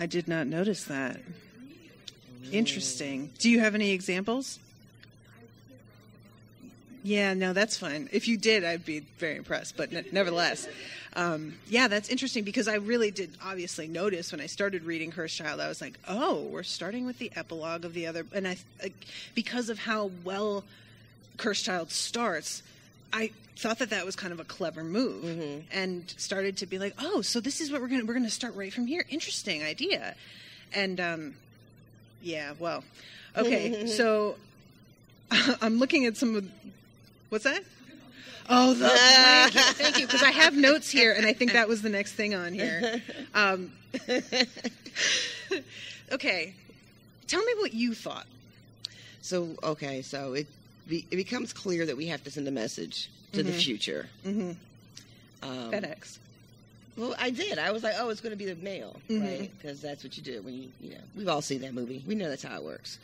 I did not notice that. Interesting. Do you have any examples? Yeah, no, that's fine. If you did, I'd be very impressed. But ne- nevertheless, um, yeah, that's interesting because I really did obviously notice when I started reading Cursed Child. I was like, oh, we're starting with the epilogue of the other, and I because of how well Cursed Child starts, I thought that that was kind of a clever move, Mm-hmm. and started to be like, oh, so this is what we're gonna we're gonna start right from here. Interesting idea, and um, yeah, well, okay, so I'm looking at some of what's that? Oh, the blanket. Thank you, because I have notes here, and I think that was the next thing on here. Um, okay, tell me what you thought. So okay, so it be, it becomes clear that we have to send a message to the Mhm. future. Mm-hmm. Um, FedEx. Well, I did. I was like, oh, it's going to be the mail, Mhm. right? Because that's what you do when you, you know, we've all seen that movie. We know that's how it works.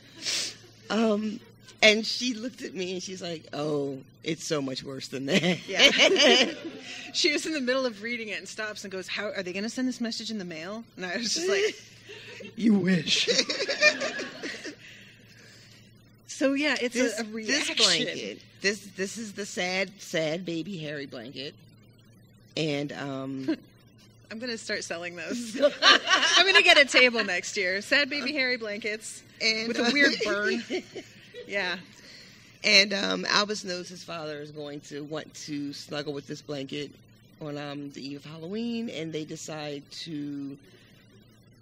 Um, and she looked at me and she's like, oh, it's so much worse than that. Yeah. she was in the middle of reading it and stops and goes, "How are they going to send this message in the mail?" And I was just like, "You wish." so yeah, it's this, a, a reaction. this blanket, this this is the sad, sad baby Harry blanket, and um, I'm going to start selling those. I'm going to get a table next year. Sad baby Harry blankets and with a uh, weird burn. Yeah. And um, Albus knows his father is going to want to snuggle with this blanket on um, the eve of Halloween, and they decide to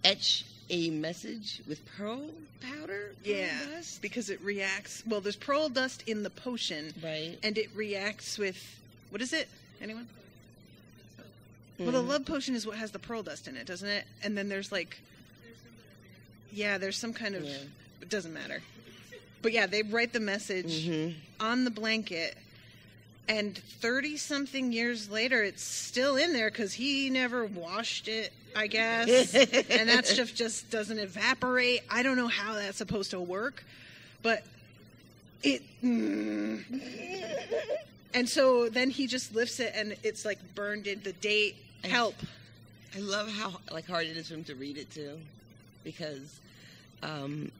etch a message with pearl powder. pearl Yeah. dust? Because it reacts. Well, there's pearl dust in the potion, right. and it reacts with what is it? Anyone? Well, the love potion is what has the pearl dust in it, doesn't it? And then there's like, yeah, there's some kind of. Yeah. It doesn't matter. But yeah, they write the message Mhm. on the blanket, and thirty something years later, it's still in there because he never washed it, I guess, and that stuff just doesn't evaporate. I don't know how that's supposed to work, but it. mm. And so then he just lifts it, and it's like burned in the date. Help. I love how like hard it is for him to read it too, because um,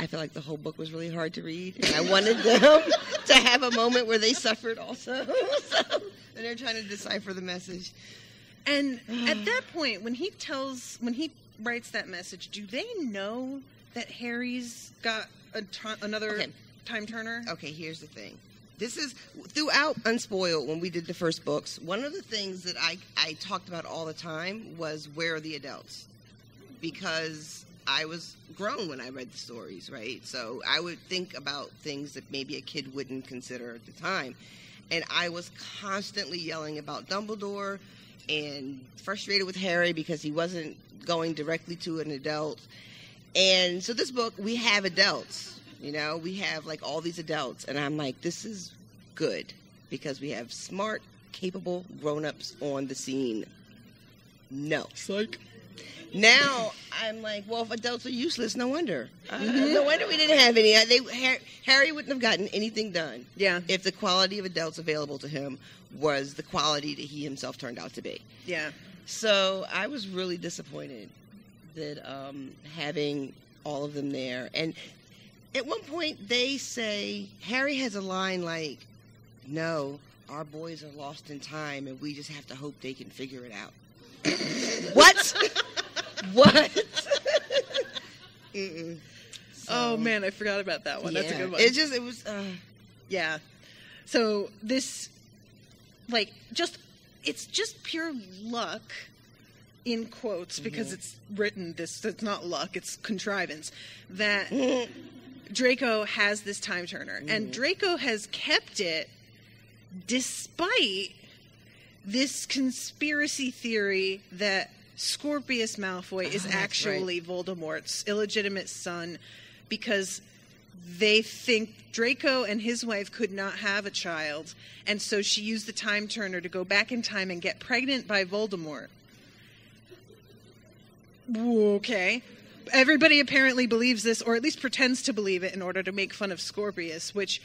I feel like the whole book was really hard to read, and I wanted them to have a moment where they suffered also. so, and they're trying to decipher the message. And at that point, when he tells, when he writes that message, do they know that Harry's got a t- another Okay. time turner? Okay, here's the thing. This is throughout Unspoiled when we did the first books. One of the things that I I talked about all the time was where are the adults, because I was grown when I read the stories, right? So I would think about things that maybe a kid wouldn't consider at the time, and I was constantly yelling about Dumbledore and frustrated with Harry because he wasn't going directly to an adult. And so this book, we have adults. You know, we have like all these adults, and I'm like, this is good because we have smart, capable grown-ups on the scene. No. Psych. Now I'm like, well, if adults are useless, no wonder. Uh, no wonder we didn't have any. Uh, They Har- Harry wouldn't have gotten anything done Yeah, if the quality of adults available to him was the quality that he himself turned out to be. yeah. So I was really disappointed that um, having all of them there. And at one point, they say Harry has a line like, "No, our boys are lost in time, and we just have to hope they can figure it out." what? what? Mm-mm. Oh man, I forgot about that one. That's a good one. It just it was. Uh, yeah. So this, like, just it's just pure luck in quotes because Mhm. it's written this. It's not luck. It's contrivance that Draco has this time turner, and Mhm. Draco has kept it despite this conspiracy theory that Scorpius Malfoy is Ah, actually Voldemort's illegitimate son because they think Draco and his wife could not have a child, and so she used the time turner to go back in time and get pregnant by Voldemort. Okay. Everybody apparently believes this, or at least pretends to believe it, in order to make fun of Scorpius, which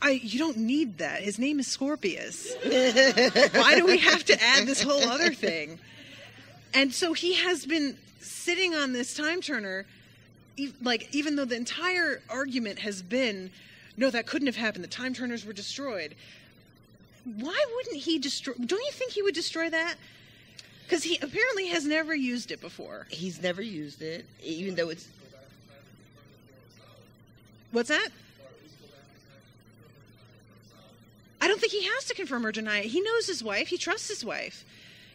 I you don't need that. His name is Scorpius. Why do we have to add this whole other thing? And so he has been sitting on this time turner, e- like even though the entire argument has been, no, that couldn't have happened. The time turners were destroyed. Why wouldn't he destroy? Don't you think he would destroy that? Because he apparently has never used it before. he's never used it, even though it's What's that? I don't think he has to confirm or deny it. He knows his wife. He trusts his wife.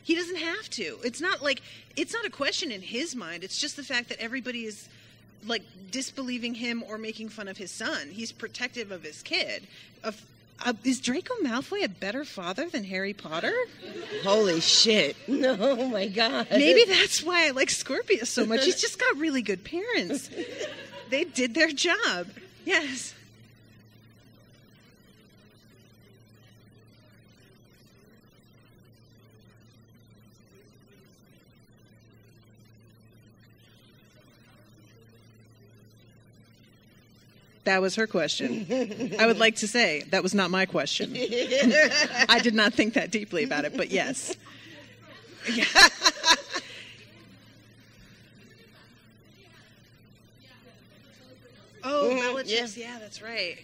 He doesn't have to. It's not like it's not a question in his mind. It's just the fact that everybody is like disbelieving him or making fun of his son. He's protective of his kid. Of uh, is Draco Malfoy a better father than Harry Potter? Holy shit! No, oh my god. Maybe that's why I like Scorpius so much. He's just got really good parents. They did their job. Yes. That was her question. I would like to say that was not my question. I did not think that deeply about it, but yes. Yeah. Oh, Mhm, Bellatrix. Yeah. that's right.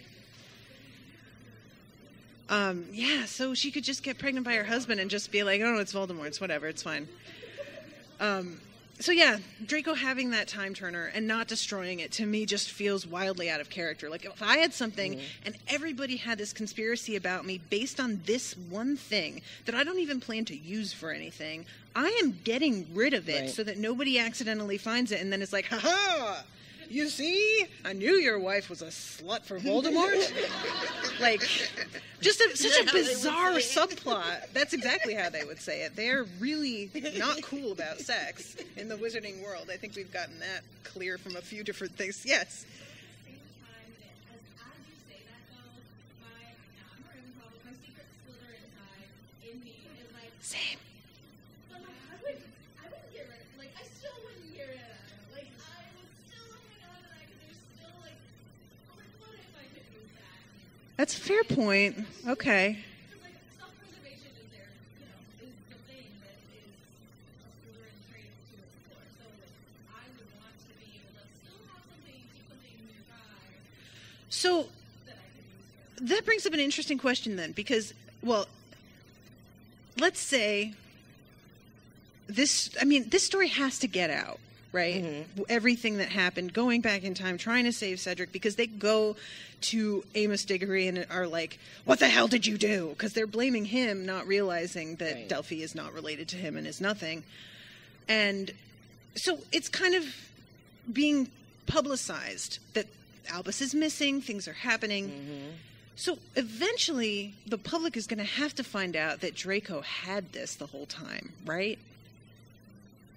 Um, yeah, so she could just get pregnant by her husband and just be like, "Oh, it's Voldemort. It's whatever. It's fine." Um, so yeah, Draco having that time turner and not destroying it to me just feels wildly out of character. Like if I had something mm-hmm. and everybody had this conspiracy about me based on this one thing that I don't even plan to use for anything, I am getting rid of it Right. so that nobody accidentally finds it and then it's like, "Ha ha! You see, I knew your wife was a slut for Voldemort." like, just a, such a how they would bizarre subplot. That's exactly how they would say it. They're really not cool about sex in the wizarding world. I think we've gotten that clear from a few different things. Yes. same time that as, as you say that though, my now I'm a Ravenclaw, but my secret Slytherin side in me is like, Same. but like I would I wouldn't get rid of like I still wouldn't get rid of it. Like I would still hang on to that because there's still like oh like what if I could use that? That's a fair point. Okay. Because like self preservation is there, you know, is the thing that is a Slytherin trait to explore. So like I would want to be able to still have a fair point. Okay. So that brings up an interesting question then, because, well, let's say this, I mean, this story has to get out, right? Mm-hmm. Everything that happened, going back in time, trying to save Cedric, because they go to Amos Diggory and are like, what the hell did you do? Because they're blaming him, not realizing that Right. Delphi is not related to him and is nothing. And so it's kind of being publicized that Albus is missing, things are happening. Mm-hmm. So eventually, the public is going to have to find out that Draco had this the whole time, right?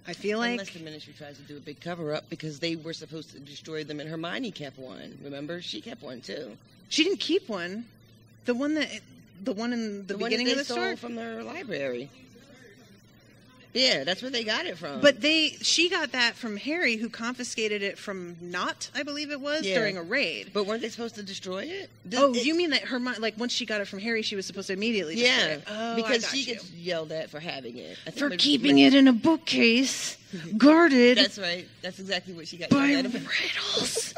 I feel like Unless the ministry tries to do a big cover up because they were supposed to destroy them and Hermione kept one. Remember? She kept one too. she didn't keep one. The one that, the one in the, one beginning of the stole story. from their library. Yeah, that's where they got it from. But they, she got that from Harry, who confiscated it from Not, I believe it was, Yeah. during a raid. But weren't they supposed to destroy it? Oh, it- you mean that Hermione? Like once she got it from Harry, she was supposed to immediately. destroy Yeah, it. Oh, because she you. gets yelled at for having it. For keeping it in a bookcase, guarded That's right. That's exactly what she got by yelled at. riddles.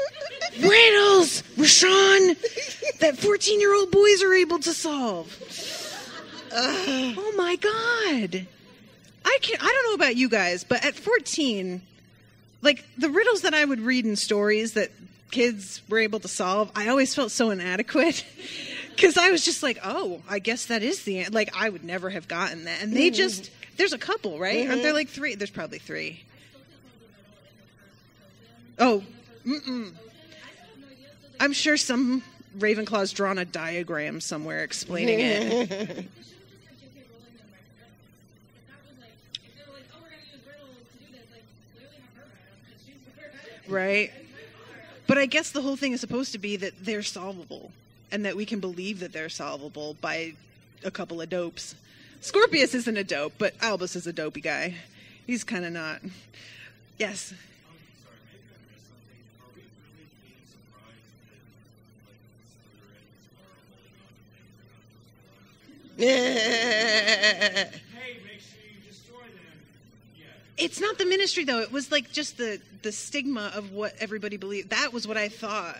riddles, RoShawn, that fourteen-year-old boys are able to solve. oh my god! I can I don't know about you guys, but at fourteen, like the riddles that I would read in stories that kids were able to solve, I always felt so inadequate. Because I was just like, oh, I guess that is the an-" like I would never have gotten that, and they mm-hmm. just there's a couple, right? Aren't there mm-hmm. like three? There's probably three. Oh, mm-mm. I'm sure some Ravenclaw's drawn a diagram somewhere explaining it. They should have just had JK Rowling them write riddles. If that was like, if they were like, oh, we're gonna use riddles to do this, like, clearly have her write them because she's better at it. Right? But I guess the whole thing is supposed to be that they're solvable and that we can believe that they're solvable by a couple of dopes. Scorpius isn't a dope, but Albus is a dopey guy. He's kind of not. Yes. I'm It's not the ministry though. It was like just the the stigma of what everybody believed. That was what I thought.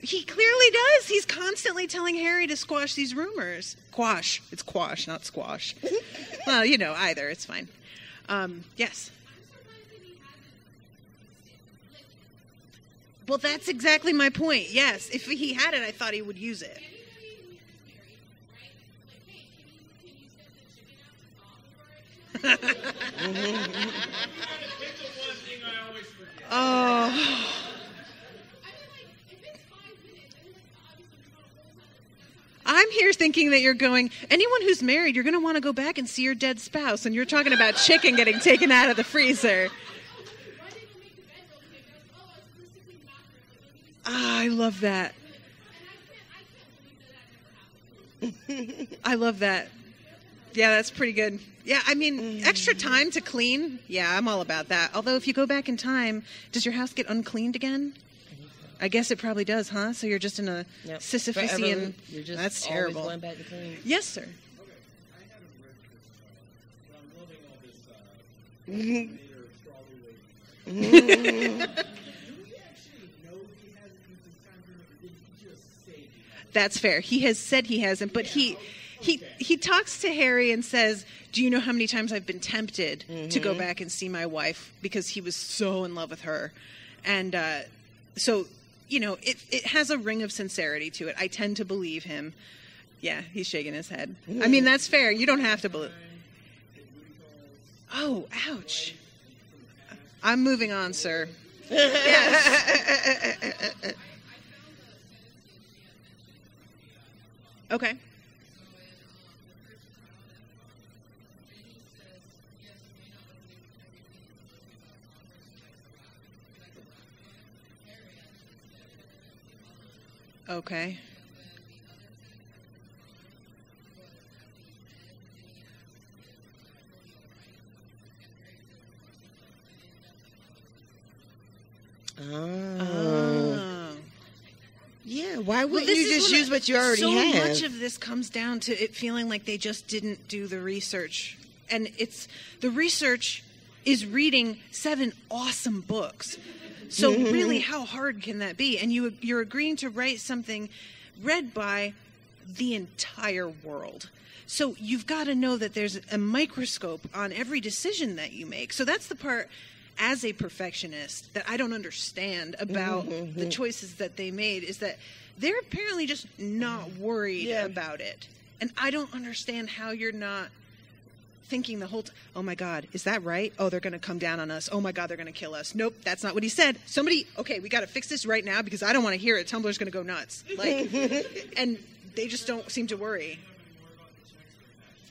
He clearly does. He's constantly telling Harry to squash these rumors. Quash. It's quash, not squash. well, you know, either. It's fine. Um, yes. Well, that's exactly my point. Yes, if he had it, I thought he would use it. Of I'm here thinking that you're going, anyone who's married, you're going to want to go back and see your dead spouse. And you're talking about chicken getting taken out of the freezer. Oh, Ah, I love that. I love that. Yeah, that's pretty good. Yeah, I mean, mm. extra time to clean. Yeah, I'm all about that. Although, if you go back in time, does your house get uncleaned again? I guess it probably does, huh? So you're just in a Yep. Sisyphusian. You're just That's terrible. Going back to clean. Yes, sir. Okay, I haven't read this, but I'm loving all this, later strawberry lady. Do we actually know he hasn't used his time period, or did he just say he hasn't? That's fair. He has said he hasn't, but he he he talks to Harry and says, "Do you know how many times I've been tempted to go back and see my wife because he was so in love with her?" And uh, so, you know, it it has a ring of sincerity to it. I tend to believe him. Yeah, he's shaking his head. I mean, that's fair. You don't have to believe. Oh, ouch. I'm moving on, sir. Yes. Okay. Okay. Oh. Oh. Yeah. Why wouldn't this you just use what you already so have? much of this comes down to it feeling like they just didn't do the research, and it's the research is reading seven awesome books. So Mm-hmm. really, how hard can that be? And you you're agreeing to write something read by the entire world. So you've got to know that there's a microscope on every decision that you make. So that's the part as a perfectionist that I don't understand about Mm-hmm, the choices that they made is that they're apparently just not worried Yeah. about it. And I don't understand how you're not thinking the whole time, oh my God, is that right? Oh, they're going to come down on us. Oh my God, they're going to kill us. Nope, that's not what he said. Somebody, okay, we got to fix this right now because I don't want to hear it. Tumblr's going to go nuts. Like, and they just don't seem to worry.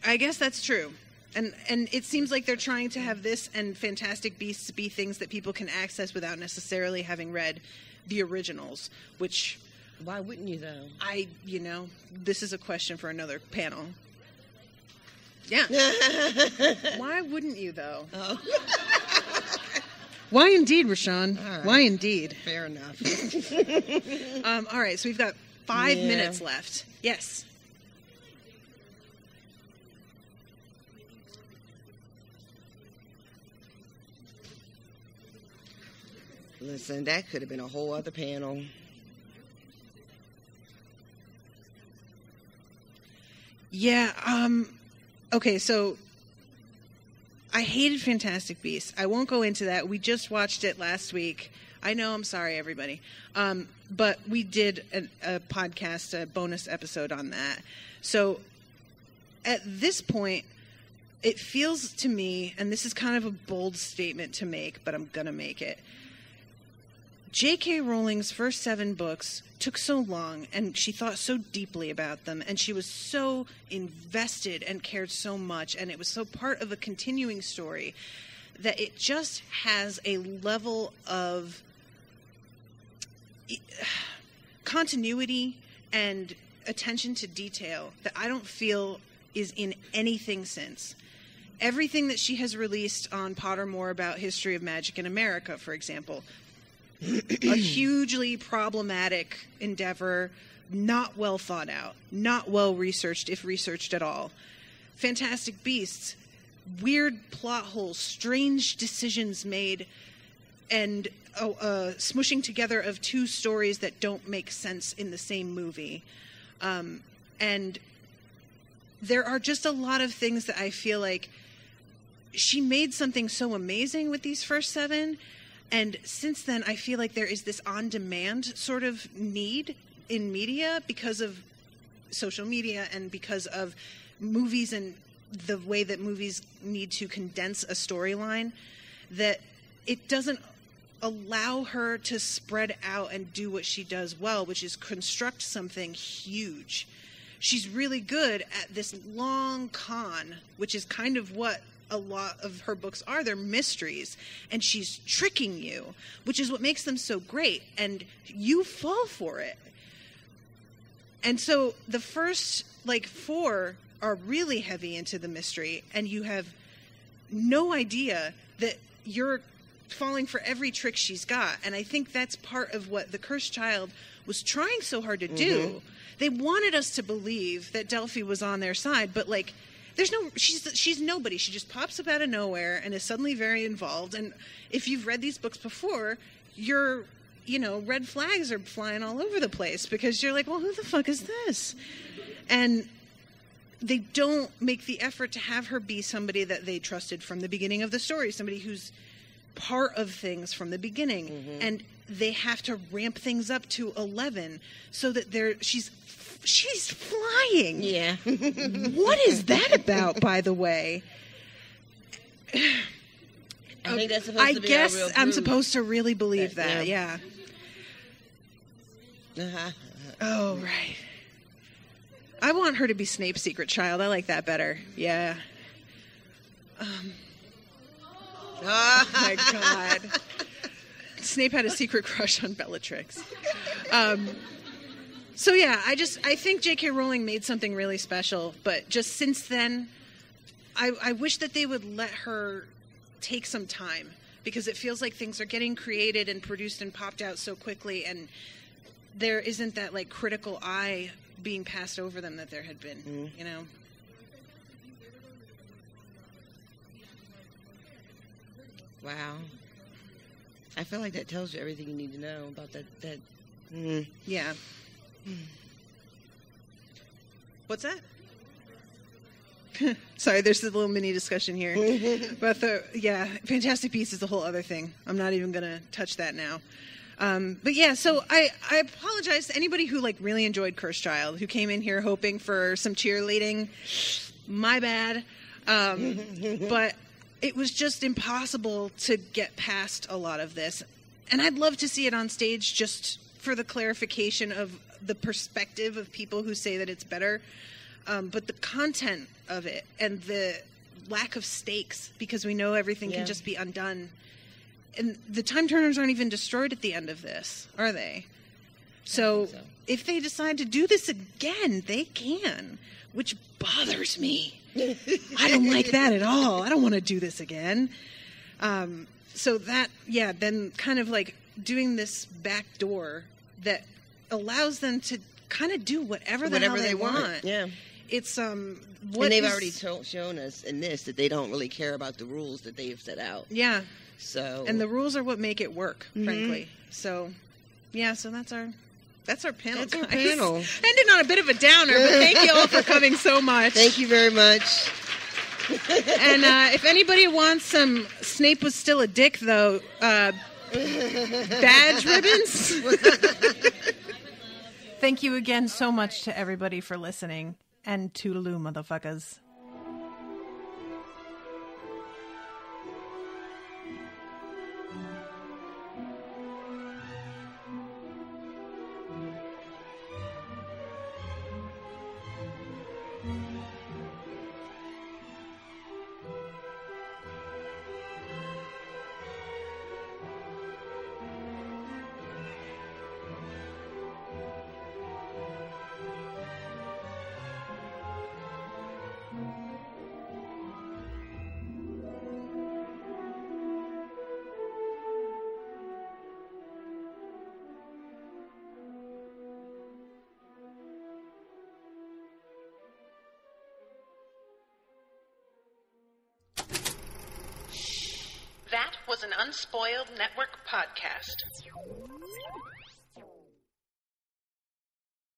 I guess that's true. And and it seems like they're trying to have this and Fantastic Beasts be things that people can access without necessarily having read the originals, which Why wouldn't you though? I, you know, this is a question for another panel. Yeah. Why wouldn't you though? Oh. Why indeed, RoShawn? Right. Why indeed? Fair enough. Um, all right, so we've got five Yeah. minutes left. Yes. Listen, that could have been a whole other panel. Yeah. Um. Okay. So I hated Fantastic Beasts. I won't go into that. We just watched it last week. I know. I'm sorry, everybody. Um. But we did a, a podcast, a bonus episode on that. So at this point, it feels to me, and this is kind of a bold statement to make, but I'm gonna make it. J.K. Rowling's first seven books took so long, and she thought so deeply about them, and she was so invested and cared so much, and it was so part of a continuing story that it just has a level of continuity and attention to detail that I don't feel is in anything since. Everything that she has released on Pottermore about history of magic in America, for example, a hugely problematic endeavor, not well thought out, not well researched, if researched at all. Fantastic Beasts, weird plot holes, strange decisions made, and a, a smushing together of two stories that don't make sense in the same movie. Um, and there are just a lot of things that I feel like she made something so amazing with these first seven. And since then, I feel like there is this on demand sort of need in media because of social media and because of movies and the way that movies need to condense a storyline that it doesn't allow her to spread out and do what she does well, which is construct something huge. She's really good at this long con, which is kind of what a lot of her books are. They're mysteries, and she's tricking you, which is what makes them so great. And you fall for it. And so the first like four are really heavy into the mystery, and you have no idea that you're falling for every trick she's got. And I think that's part of what the cursed child was trying so hard to do. Mm-hmm. They wanted us to believe that Delphi was on their side, but like there's no she's she's nobody. She just pops up out of nowhere and is suddenly very involved. And if you've read these books before, you're you know, red flags are flying all over the place because you're like, well, who the fuck is this? And they don't make the effort to have her be somebody that they trusted from the beginning of the story, somebody who's part of things from the beginning. Mm-hmm. And they have to ramp things up to 11 so that they're she's she's flying. Yeah. What is that about, by the way? I think that's supposed I to be guess real I'm supposed to really believe That- that. Yeah. Uh-huh. Oh, right. I want her to be Snape's secret child. I like that better. Yeah. Oh my god. Snape had a secret crush on Bellatrix. Um, so yeah, I just I think J.K. Rowling made something really special, but just since then, I, I wish that they would let her take some time because it feels like things are getting created and produced and popped out so quickly, and there isn't that like critical eye being passed over them that there had been. You know. Wow. I feel like that tells you everything you need to know about that. That. Mm. Yeah. What's that? Sorry, there's a little mini discussion here. but the yeah, Fantastic Beasts is a whole other thing. I'm not even gonna touch that now. Um, but yeah, so I, I apologize to anybody who like really enjoyed Cursed Child, who came in here hoping for some cheerleading. My bad. Um, but it was just impossible to get past a lot of this. And I'd love to see it on stage just for the clarification of the perspective of people who say that it's better. Um, but the content of it and the lack of stakes because we know everything Yeah. can just be undone. And the time turners aren't even destroyed at the end of this, are they? So, so. if they decide to do this again, they can, which bothers me. I don't like that at all. I don't want to do this again. Um, so that, yeah, then kind of like doing this back door that allows them to kind of do whatever the Whatever hell they they, want. Yeah. It's um, what and they've is- already to- shown us in this that they don't really care about the rules that they have set out. yeah, So. and the rules are what make it work, Mhm. frankly. So, yeah, so that's our. That's our panel. That's our guys. panel. Ending on a bit of a downer, but thank you all for coming so much. Thank you very much. And uh, if anybody wants some Snape was still a dick, though, uh, badge ribbons. Thank you again so much to everybody for listening. And toodaloo, motherfuckers. Network.